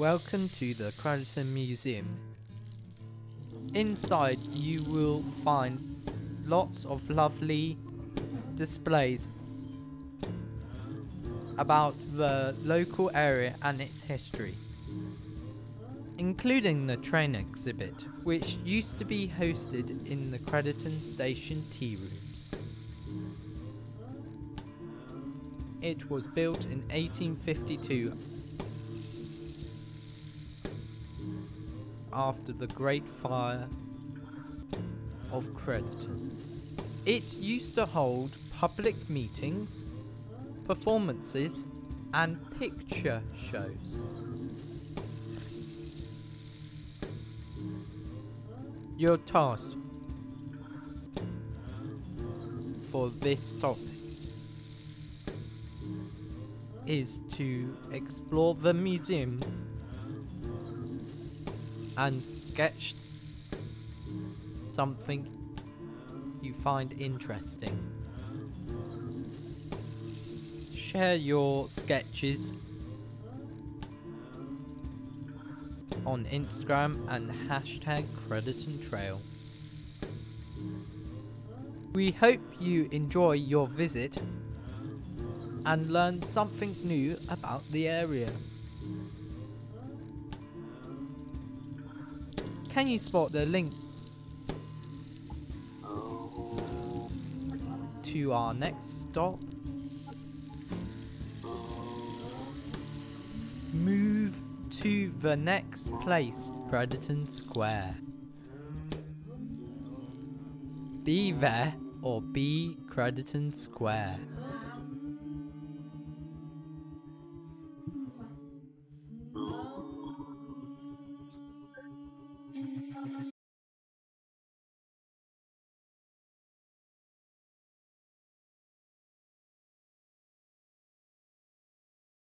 Welcome to the Crediton Museum. Inside you will find lots of lovely displays about the local area and its history, including the train exhibit, which used to be hosted in the Crediton Station tea rooms. It was built in 1852 after the Great Fire of Crediton. It used to hold public meetings, performances, and picture shows. Your task for this topic is to explore the museum and sketch something you find interesting. Share your sketches on Instagram and hashtag Crediton Trail. We hope you enjoy your visit and learn something new about the area. Can you spot the link to our next stop? Move to the next place, Crediton Square. Be there or be Crediton Square.